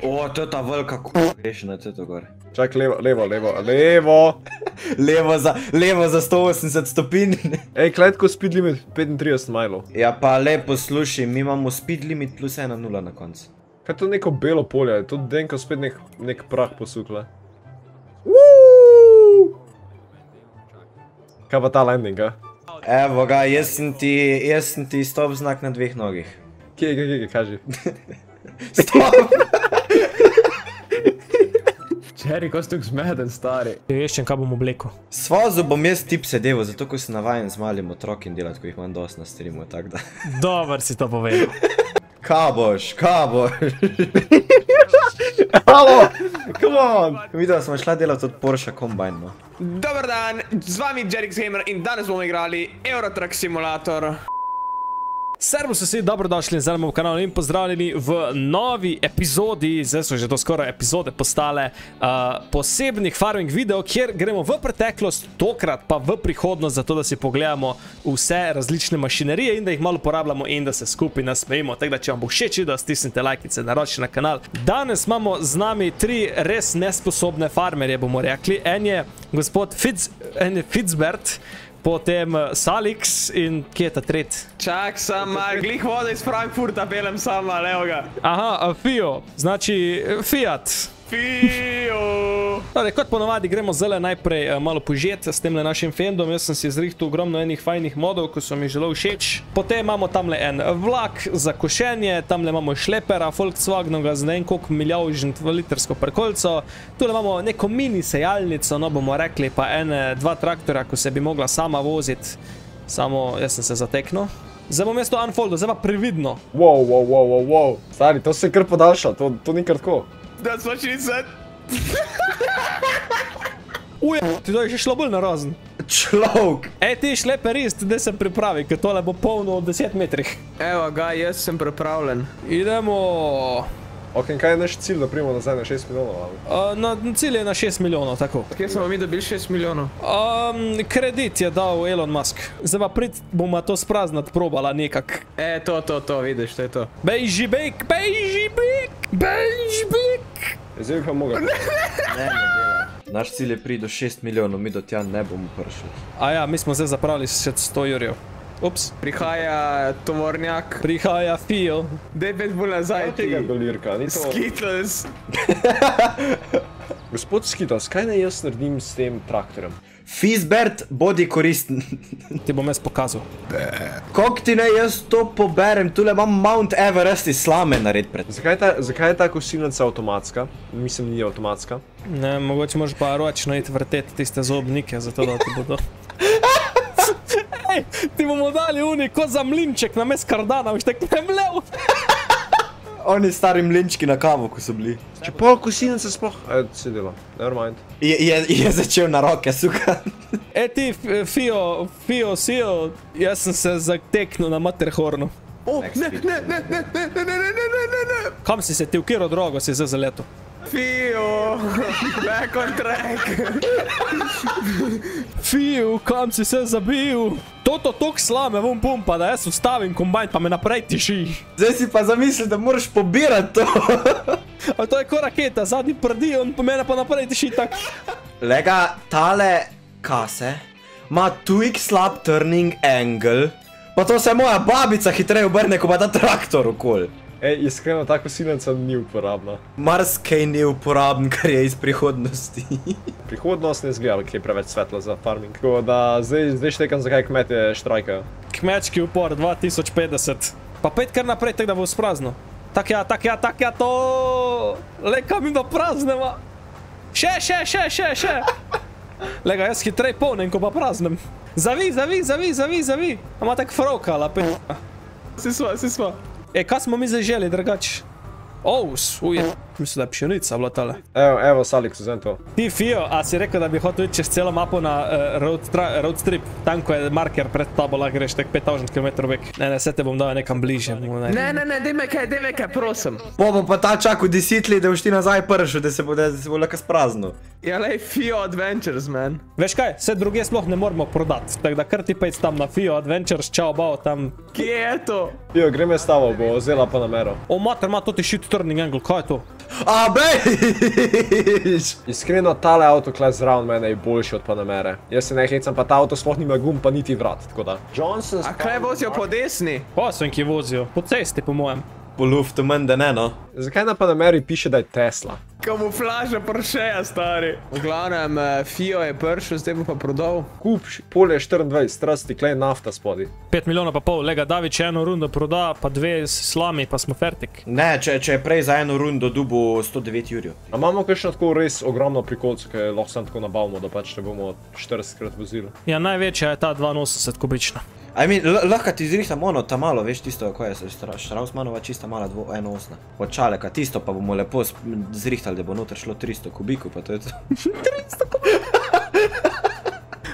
O, to je ta velika kuha, greš na to gor. Čak, levo, levo, levo, levo. Levo za, levo za 180 stopinj. Ej, kletko speed limit 35 majlov. Ja, pa lepo slušaj, mi imamo speed limit plus 1-0 na koncu. Kaj je to neko belo polje? Je to denko spet nek, nek prah posukle? Woo! Kaj pa ta landing, a? Evo ga, jaz sem ti, jaz sem ti stop znak na dveh nogih. Kje, kje, kje, kaži? Stop! Čeri, ko si tukaj zmeden, stari. Veš, kaj bom oblekel. Svazo bom jaz tip sedevo, zato ko sem navajen z malim otrokom delati, ko jih imam dosti na streamu, tako da. Dobar si to povedal. Ka boš, ka boš? Halo! Come on! Videla smo šla delati od Porsche Combine, no. Dobar dan, z vami Jerix Gamer in danes bomo igrali Eurotruck Simulator. Servus vsi, dobrodošli nazaj na kanal in pozdravljeni v novi epizodi, zdaj so že to skoraj epizode postale, uh, posebnih farming video, kjer gremo v preteklost, tokrat pa v prihodnost, zato da si pogledamo vse različne mašinerije in da jih malo uporabljamo in da se skupaj nasmejimo. Tako da, če vam bo všeč, da stisnite lajkice, naročite na kanal. Danes imamo z nami tri res nesposobne farmerje, bomo rekli. En je gospod Fitz, en je Fitzbert, potem uh, Salix in kje je ta tretji? Čak, sam, glih voda iz Frankfurta, pelem sama, levo ga. Aha, a Fio, znači eh, Fiat. Fiu! Torej, kot ponovadi, gremo zelo najprej eh, malo požet s tem našim fendom. Jaz sem si izrihtel ogromno enih fajnih modov, ko so mi zelo všeč. Potem imamo tamle en vlak za košenje, tamle imamo šlepera Volkswagenega z ne vem koliko milijavžent v litrsko prekolco. Tule imamo neko mini sejalnico, no bomo rekli, pa ene, dva traktora, ko se bi mogla sama voziti. Samo jaz sem se zateknil. Zdaj bom jaz to unfoldil, zdaj pa previdno. Wow, wow, wow, wow, wow. Stari, to se kar podaljša, to, to ni kar tako. That's what she said. Uje, ti je že šlo bolj narazen. Človek! Ej, ti šleperist, da se pripravi, ker tole bo polno v 10 metrih. Evo ga, jaz sem pripravljen. Idemo. Ok, in kaj je naš cilj, da primemo nazaj na 6 milijonov? ali? Uh, na, na cilj je na 6 milijonov, tako. Kje smo mi dobili 6 milijonov? Um, kredit je dal Elon Musk. Zdaj pa prid bomo to spraznat probala nekak. E, to, to, to, vidiš, to je to. Bejži bek, bejži bek, bejži bek. Zdaj bi pa mogel. Ne, ne dela. Naš cilj je priti do 6 milijonov, mi do tja ne bomo prišli. A ja, mi smo zdaj zapravili še 100 jurjev. Ups, Prihaja tovornjak. prihaja Fio. Dej pet bolj nazaj Kaj tega ti. dolirka, ni to... Skittles. Gospod Skittles, kaj naj jaz naredim s tem traktorjem? Fizbert, bodi koristen. Ti bom jaz pokazal. Kok ti ne jaz to poberem, tule imam Mount Everest iz slame nared pred. Zakaj ta, zakaj je ta kosilnica avtomatska? Mislim, ni avtomatska. Ne, mogoče moraš pa ročno iti vrteti tiste zobnike, zato da ti bodo... Ej, ti bomo dali uni kot za mlinček na mes kardana, boš tako mlev. Oni stari mlinčki na kavo, ko so bili. Če pol kosilnica sploh... E, se dela, never mind. Je, je, je začel na roke sukati. E ti, Fio, Fio, Sio, jaz sem se zateknil na Matterhornu. O, Next ne, video. ne, ne, ne, ne, ne, ne, ne, ne, ne, ne. Kam si se ti, v kjero drogo si zdaj zaletel? Fio, back on track. Fio, kam si se zabil? Toto tok slame bom pumpa, da jaz ustavim kombajn, pa me naprej tiši. Zdaj si pa zamisli, da moraš pobirati to. A to je ko raketa, zadnji prdi, on pa mene pa naprej tiši tak. Lega, tale kase ima twig slab turning angle. Pa to se moja babica hitreje obrne, ko pa ta traktor okol. Ej, iskreno, ta kosilnica ni uporabna. Marsikaj ni uporaben, kar je iz prihodnosti. Prihodnost ne zgleda, ki je preveč svetla za farming. Tako da zdaj, zdaj štekam, zakaj kmetje štrajkajo. Kmečki upor 2050. Pa pet kar naprej, tako da bo sprazno. Tak ja, tak ja, tak ja, to... Le kam jim do prazneva. Še, še, še, še, še. Lega, jaz hitrej polnem, ko pa praznem. Zavi, zavi, zavi, zavi, zavi. A ima tak frokala, pe... Si sva, si sva. E, kaj smo mi zdaj želi, drugač? Oh, uje. Mislim, da je pšenica bila tale. Evo, evo, Salix, vzem to. Ti, Fio, a si rekel, da bi hotel iti čez celo mapo na uh, road, road strip? Tam, ko je marker pred tabo, lahko greš tek 5000 km vek. Ne, ne, se te bom dal nekam bliže. Ne, ne, ne, dej me kaj, dej me kaj, prosim. Po bo pa ta čakal desetli, da boš ti nazaj pršel, da se bo, da se bo lahko sprazno. Ja, lej, Fio Adventures, man. Veš kaj, vse druge sploh ne moramo prodati. Tako da kar ti pejc tam na Fio Adventures, čao bao tam. Kje je to? Jo, grem jaz s tabo, bo vzela pa namero. O, mater, ima to ti šit turning angle, kaj je to? A, bejš! Iskreno, tale avtoklas zraven mene je boljši od Panamere. Jaz se ne hecam, pa ta avto sploh nima gum, pa niti vrat, tako da. Johnson, A kaj vozijo po desni? Pa sem ki vozijo, po cesti po mojem. Po luftu manj, da ne, no. Zakaj na Panameri piše, da je Tesla? Kamuflaža Porscheja, stari. V glavnem, eh, Fio je prišel, zdaj bo pa prodal. Kup, š- polje 24, strasti, klej nafta spodaj. 5 milijonov pa pol, lega Davič eno rundo proda, pa dve slami, pa smo fertik. Ne, če, če je prej za eno rundo dubu 109 jurjev. A imamo kakšno tako res ogromno prikolco, ki lahko samo tako nabavimo, da pač ne bomo 40 krat vozili? Ja, največja je ta 82 kubična. I mean, lahko ti zrihtam ono, ta malo, veš tisto, ko je Straussmanova čista mala dvo, enosna. Od čaleka, tisto pa bomo lepo s- zrihtali, da bo noter šlo 300 kubikov, pa to je to.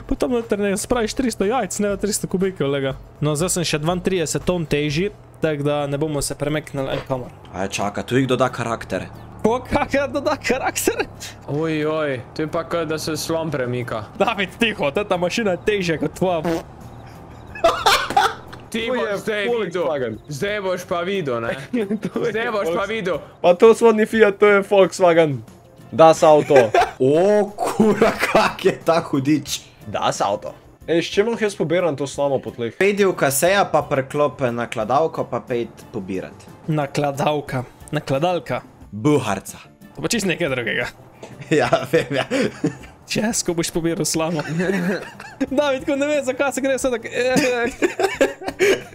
Potem noter ne spraviš 300 jajc, ne 300 kubikov, lega. No, zdaj sem še 32 ton težji, tako da ne bomo se premiknili en kamor. Aj, čaka, tu jih doda karakter. O, kakšen doda karakter? Oj, oj, to je pa kot da se slon premika. David, tiho, ta mašina je težja kot tvoja. Ti boš zdaj videl. Volkswagen. Zdaj boš pa videl, ne? Zdaj boš pa videl. Pa to smo ni Fiat, to je Volkswagen. Das avto. O, kura, kak je ta hudič. Das avto. Ej, s čem lahko jaz pobiram to slamo po tleh? Pejdi v kaseja, pa preklope na kladavko, pa pejdi pobirat. Nakladalka, nakladalka. Buharca. To pa čist nekaj drugega. Ja, vem, ja. Čez, ko boš pobiral slamo. David, ko ne ve, zakaj se gre, se tako...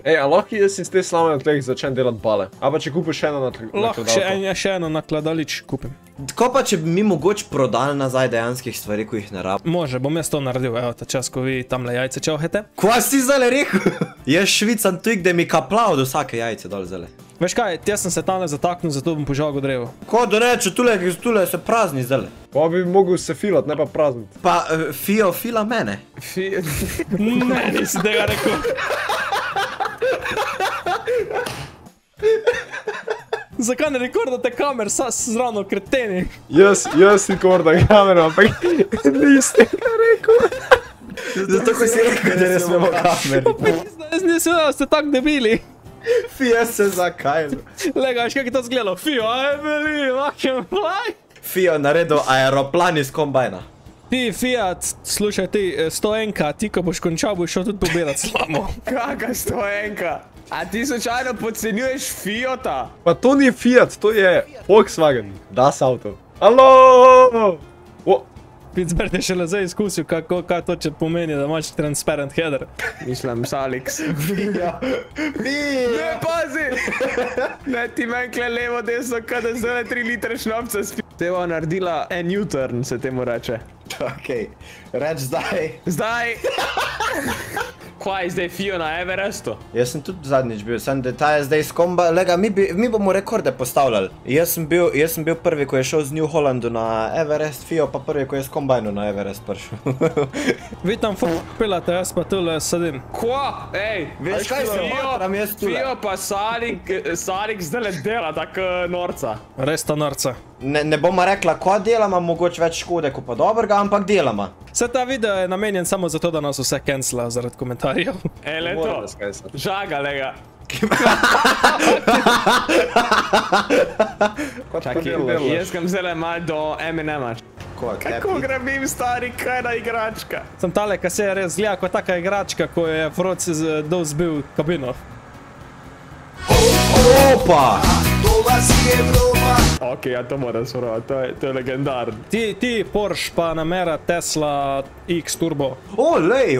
Ej, a lahko jaz iz te slame na tleh začnem delati bale? A pa če kupiš še eno na tleh? Lahko še, en, še eno nakladalič kupim. Tako pa, če bi mi mogoče prodali nazaj dejanskih stvari, ko jih ne rab. Može, bom jaz to naredil, evo, ta čas, ko vi tamle jajce čohete. Kva si zdaj rekel? Jaz švicam tu, da mi kapla od vsake jajce dol zdaj. Veš kaj, jaz sem se tamle zataknil, zato bom požal drevo. Ko da reče, tule, tule se prazni zdaj. Pa bi mogel se filat, ne pa prazniti. Pa uh, fio fila mene. Fi... Ne, nisi tega rekel. Zakaj ne rekordate kamer, sa zravno kreteni? Jaz, jaz si kordan kamero, ampak niste ga rekel. Zato, ko si rekel, da ne smemo kameri. Jaz nisem da ste tako debili. Fija se zakaj. Lega, veš, kako je to zgledalo? Fio, aj beli, vakem fly. Fio naredil aeroplan iz kombajna. Ti, Fiat, slušaj ti, eh, 101, ti ko boš končal, boš šel tudi pobirati slamo. Kaka stojenka? A ti slučajno podcenjuješ Fiota? Pa to ni Fiat, to je Volkswagen. Das avto. Alo! O, Pittsburgh je šele zdaj izkusil, kako, kaj to če pomeni, da imaš transparent header. Mislim, Salix. Ja. Ne, pazi! Ne, ti menkle levo, desno, kada zdaj 3 litre šnopca spi. Te bo naredila en U-turn, se temu reče. Ok, reč zdaj. Zdaj! Kaj je zdaj Fio na Everestu? Jaz sem tudi zadnjič bil, sem da ta je zdaj skomba, lega, mi, bi, mi bomo rekorde postavljali. Jaz sem, bil, jaz sem bil prvi, ko je šel z New Hollandu na Everest, Fio pa prvi, ko je s kombajnu na Everest prišel. Vi tam pilate, jaz pa tule sedim. Kva? Ej, veš kaj se matram jaz tule? Fio pa Salik, Salik zdaj le dela tako norca. Res ta norca. ne, ne bomo rekla, ko delamo, mogoče več škode, kot pa dobrega, ampak delamo. Vse ta video je namenjen samo zato, da nas vse cancela zaradi komentarjev. Ej, le to. Žaga, lega. Čakaj, jaz sem zdaj mal do Eminema. Ko, Kako grabim stari, kaj na igračka? Sem tale, ki se je res zgleda kot taka igračka, ko je Froci dol zbil kabino. Opa! Ok, ja to moram surovati, to je, to je legendarno. Ti, ti, Porsche pa namera Tesla X Turbo. O, lej,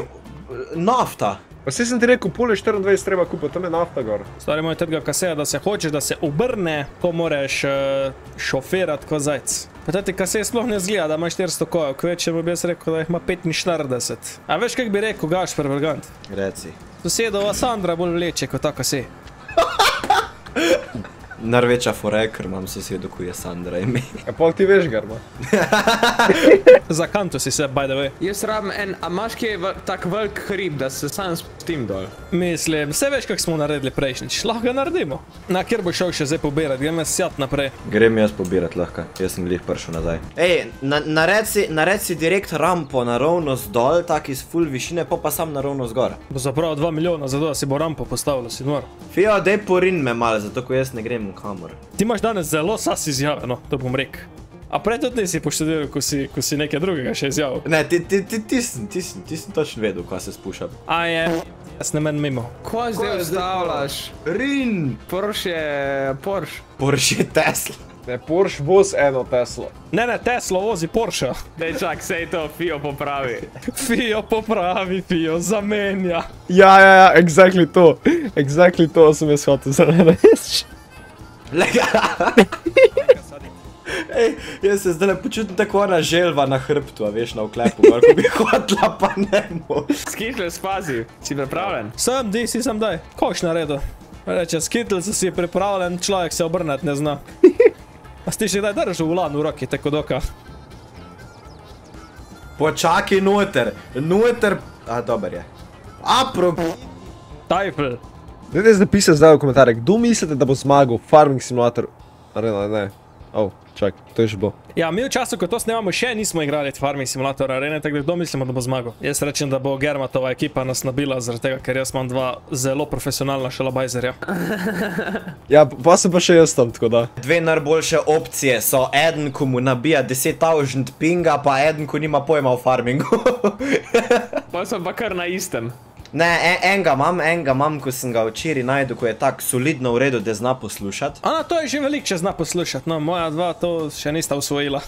nafta. Pa saj sem ti rekel, polje 24 treba kupiti, tam je nafta gor. Stari moj tega kaseja, da se hočeš, da se obrne, ko moreš uh, šofirati kot zajc. Pa ti kasej sploh ne zgleda, da ima 400 kojev, kvečemu bi jaz rekel, da jih ima 45. A veš, kak bi rekel Gašper Vergant? Reci. Sosedova Sandra bolj vleče kot ta kasej. Največja fore, ker imam sosedo, ko je Sandra ime. A pol ti veš, garma. Za kanto si se, by the way. Jaz rabim en, a imaš kje tak velik hrib, da se sam spustim dol? Mislim, vse veš, kak smo naredili prejšnjič, lahko ga naredimo. Na kjer bo šel še zdaj pobirati, gremo sjat naprej. Grem jaz pobirati lahko, jaz sem glih prišel nazaj. Ej, na, nared, si, nared si direkt rampo naravnost dol, tak iz full višine, pa pa sam naravnost gor. Bo zapravil 2 milijona, zato da si bo rampo postavil, si nor. Fio, dej porin me malo, zato ko jaz ne grem kamor. Ti imaš danes zelo sas izjave, no, to bom rekel. A prej tudi nisi poštudiral, ko si, ko si nekaj drugega še izjavil. Ne, ti, ti, ti, ti, sem, ti, sem, ti sem točno vedel, kaj se spušča. A je, jaz ne menim mimo. Ko zdaj ustavljaš? Rin! Porsche, Porsche. Porsche Tesla. Ne, Porsche bo z eno Teslo. Ne, ne, Tesla vozi Porsche. Dej čak, sej to Fio popravi. Fijo popravi, Fijo zamenja. Ja, ja, ja, exactly to. Exactly to sem jaz hotel zdaj reči. Ej, jaz se zdaj počutim tako ona želva na hrbtu, a veš, na oklepu, gor, ko bi hodila, pa ne moreš. Skišle spazi, si pripravljen? Sem, di si sem daj. Koš naredil? Reče, skitl si pripravljen, človek se obrnati ne zna. A si še kdaj držal volan v roki, tako doka? Počakaj noter, noter. A, dober je. Apro... Tajfel. Dajte zdaj pisati zdaj v komentarje, kdo mislite, da bo zmagal Farming Simulator? Arena, ne. Oh, čak, to je že bo. Ja, mi v času, ko to snemamo, še nismo igrali Farming Simulator Arene, tako da kdo mislimo, da bo zmagal? Jaz rečem, da bo Germatova ekipa nas nabila, zaradi tega, ker jaz imam dva zelo profesionalna šalabajzerja. Ja, pa sem pa še jaz tam, tako da. Dve najboljše opcije so eden, ko mu nabija 10.000 pinga, pa eden, ko nima pojma o farmingu. Pa sem pa kar na istem. Ne, en, enega imam, enega imam, ko sem ga včeraj najdel, ko je tako solidno v redu, da zna poslušati. Ana, to je že velik, če zna poslušati, no, moja dva to še nista usvojila.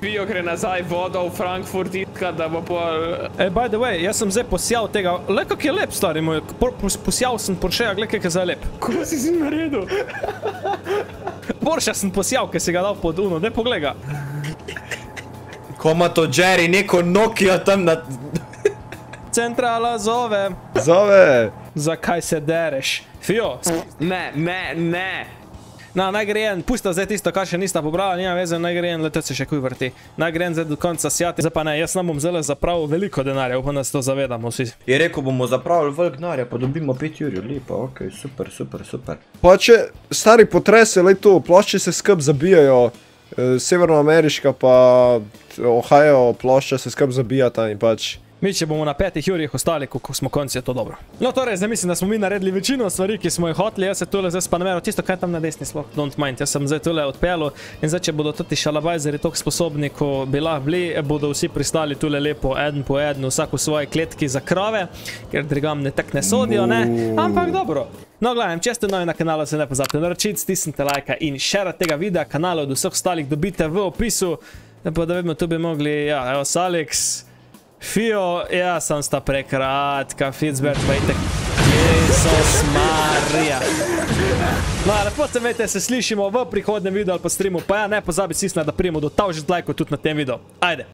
Fio gre nazaj vodo v Frankfurt itka, da bo pol... E, by the way, jaz sem zdaj posijal tega, le kak je lep, stari moj, posijal sem Porscheja, gled kak je zdaj lep. Ko si si naredil? Porsche sem posijal, ker si ga dal pod uno, daj poglej ga. Ko ima to Jerry neko Nokia tam na... Centrala zove. Zove! Zakaj se dereš? Fio, Ne, ne, ne. na, naj gre en, pusta zdaj tisto, kar še nista pobrala, nima veze, naj gre en, letec se še kuj vrti. Naj gre en zdaj do konca sjati, zdaj pa ne, jaz nam bom zelo zapravil veliko denarja, upam, da se to zavedamo vsi. Je rekel, bomo zapravili velik denarja, pa dobimo 5 ur, lepo, ok, super, super, super. Pa če stari potres je le to, plošče se skrb zabijajo, eh, severnoameriška pa Ohio plošča se skrb zabijata in pač. Mi, če bomo na petih urjih ostali, ko, smo konci, je to dobro. No, torej, zdaj mislim, da smo mi naredili večino stvari, ki smo jih hoteli. Jaz se tole zdaj spanemeral, tisto, kaj tam na desni, sploh don't mind. Jaz sem zdaj tole odpeljal in zdaj, če bodo tudi šalabajzeri tako sposobni, ko bi lahko bili, bodo vsi pristali tole lepo, eden po eden, vsak v svoji kletki za krave, ker drugam ne tak ne sodijo, ne? Ampak dobro. No, gledam, če ste novi na kanalu, se ne pozabite naročiti, stisnite lajka in share tega videa, kanala od vseh ostalih dobite v opisu. Pa da vidimo, tu bi mogli, ja, evo, Salix, Fio, ja sam sta prekratka, Fitzbert pa itek. Jezus Marija. No, lepo se vete, se slišimo v prihodnem videu ali pa streamu, pa ja, ne pozabi stisniti, da prijemo do 1000 lajkov tudi na tem videu. Ajde.